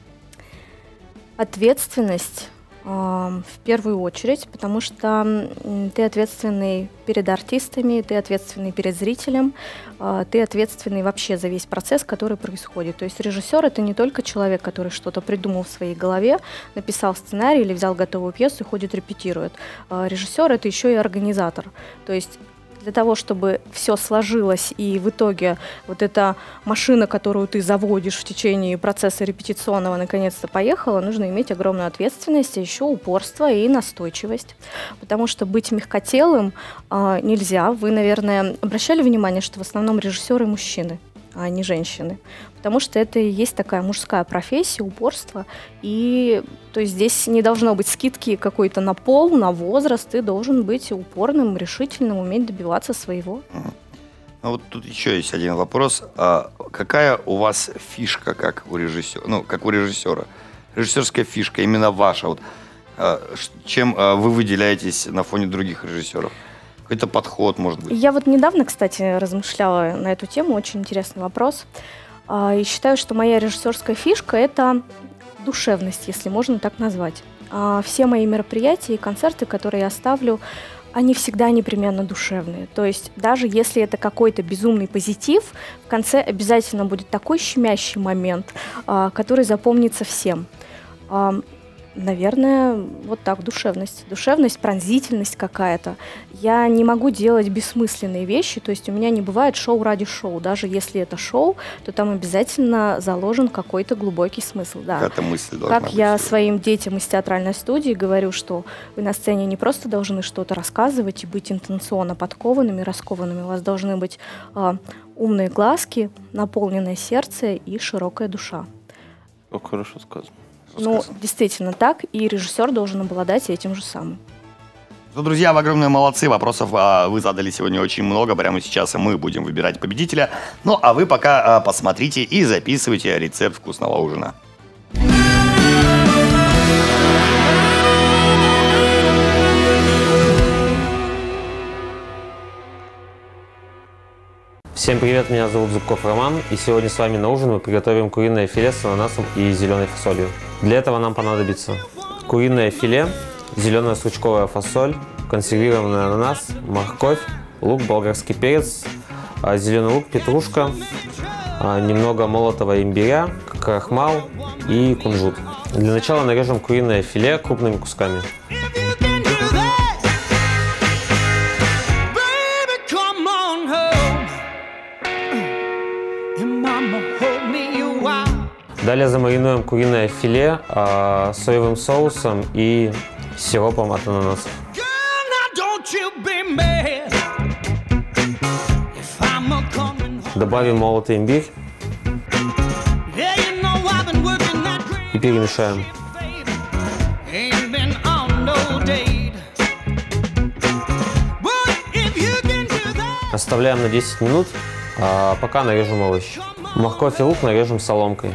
Ответственность в первую очередь, потому что ты ответственный перед артистами, ты ответственный перед зрителем, э, ты ответственный вообще за весь процесс, который происходит. То есть режиссер это не только человек, который что-то придумал в своей голове, написал сценарий или взял готовую пьесу и ходит репетирует. Э, режиссер это еще и организатор. То есть для того, чтобы все сложилось, и в итоге вот эта машина, которую ты заводишь в течение процесса репетиционного, наконец-то поехала, нужно иметь огромную ответственность, а еще упорство и настойчивость. Потому что быть мягкотелым а, нельзя. Вы, наверное, обращали внимание, что в основном режиссеры мужчины, а не женщины. Потому что это и есть такая мужская профессия, упорство. И то есть здесь не должно быть скидки какой-то на пол, на возраст. Ты должен быть упорным, решительным, уметь добиваться своего. Ну, вот тут еще есть один вопрос. А какая у вас фишка, как у режиссера? Ну, как у режиссера. Режиссерская фишка, именно ваша. Вот, а, чем а, вы выделяетесь на фоне других режиссеров? Какой-то подход, может быть? Я вот недавно, кстати, размышляла на эту тему, очень интересный вопрос. А, И считаю, что моя режиссерская фишка – это душевность, если можно так назвать. А, Все мои мероприятия и концерты, которые я ставлю, они всегда непременно душевные. То есть даже если это какой-то безумный позитив, в конце обязательно будет такой щемящий момент, а, который запомнится всем. Наверное, вот так, душевность. Душевность, пронзительность какая-то. Я не могу делать бессмысленные вещи, то есть у меня не бывает шоу ради шоу. Даже если это шоу, то там обязательно заложен какой-то глубокий смысл. Да. Какая-то мысль должна Как быть. я своим детям из театральной студии говорю, что вы на сцене не просто должны что-то рассказывать и быть интенционно подкованными, раскованными. У вас должны быть а, умные глазки, наполненное сердце и широкая душа. Как хорошо сказано. Ну, действительно так, и режиссер должен обладать этим же самым. Ну, друзья, вы огромные молодцы. Вопросов а, вы задали сегодня очень много. Прямо сейчас мы будем выбирать победителя. Ну, а вы пока а, посмотрите и записывайте рецепт вкусного ужина. Всем привет, меня зовут Зубков Роман, и сегодня с вами на ужин мы приготовим куриное филе с ананасом и зеленой фасолью. Для этого нам понадобится куриное филе, зеленая стручковая фасоль, консервированный ананас, морковь, лук, болгарский перец, а, зеленый лук, петрушка, а, немного молотого имбиря, крахмал и кунжут. Для начала нарежем куриное филе крупными кусками. Далее замаринуем куриное филе а, соевым соусом и сиропом от ананасов. Добавим молотый имбирь, you перемешаем. Оставляем на 10 минут, а пока нарежем овощи. Морковь и лук нарежем соломкой.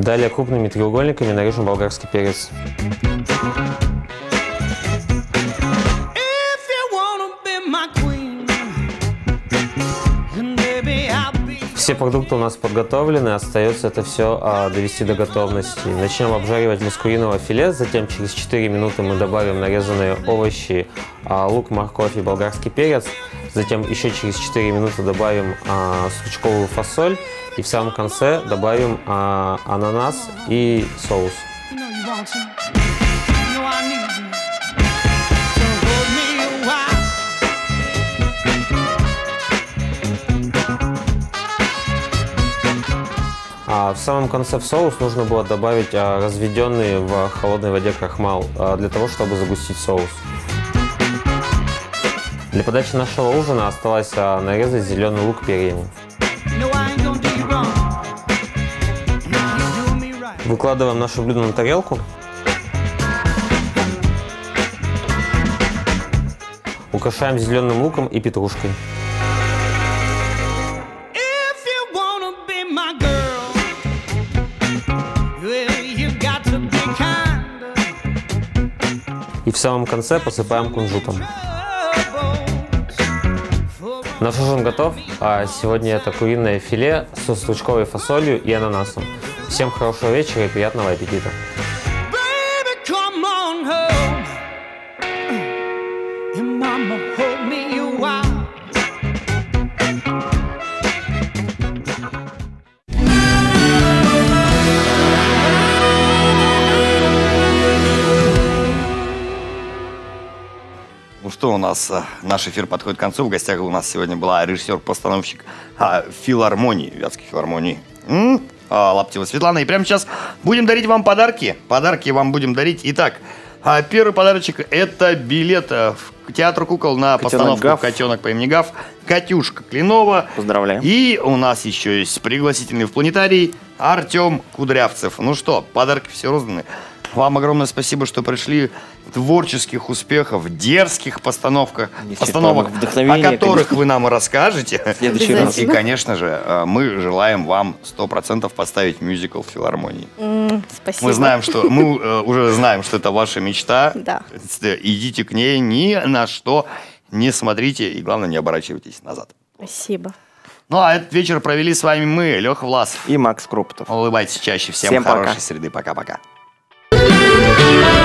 Далее крупными треугольниками нарежем болгарский перец. Все продукты у нас подготовлены, остается это все довести до готовности. Начнем обжаривать мускулиновое филе, затем через 4 минуты мы добавим нарезанные овощи, а, лук, морковь и болгарский перец. Затем еще через 4 минуты добавим а, стручковую фасоль и в самом конце добавим а, ананас и соус. А в самом конце в соус нужно было добавить а, разведенный в холодной воде крахмал а, для того, чтобы загустить соус. Для подачи нашего ужина осталось а, нарезать зеленый лук перьями. Выкладываем наше блюдо на тарелку. Украшаем зеленым луком и петрушкой. И в самом конце посыпаем кунжутом. Наш ужин готов. А сегодня это куриное филе со стручковой фасолью и ананасом. Всем хорошего вечера и приятного аппетита. У нас, э, наш эфир подходит к концу. В гостях у нас сегодня была режиссер-постановщик а, филармонии, Вятской филармонии. А, Лаптева Светлана. И прямо сейчас будем дарить вам подарки. Подарки вам будем дарить. Итак, а, первый подарочек это билет э, в театр кукол на Котенок постановку Гав. «Котенок по имени Гав». Катюшка Клинова. Поздравляем. И у нас еще есть пригласительный в планетарий Артем Кудрявцев. Ну что, подарки все розданы. Вам огромное спасибо, что пришли. Творческих успехов, дерзких постановках, постановок, о которых конечно. вы нам и расскажете. следующий раз. И, конечно же, э, мы желаем вам 100% поставить мюзикл в филармонии. М, Спасибо. Мы знаем, что мы э, уже знаем, что это ваша мечта. Да. Э, Идите к ней, ни на что не смотрите и, главное, не оборачивайтесь назад. Спасибо. Ну, а этот вечер провели с вами мы, Леха Власов. И Макс Круптов. Улыбайтесь чаще. Всем, Всем пока. хорошей среды. Пока-пока. Thank you.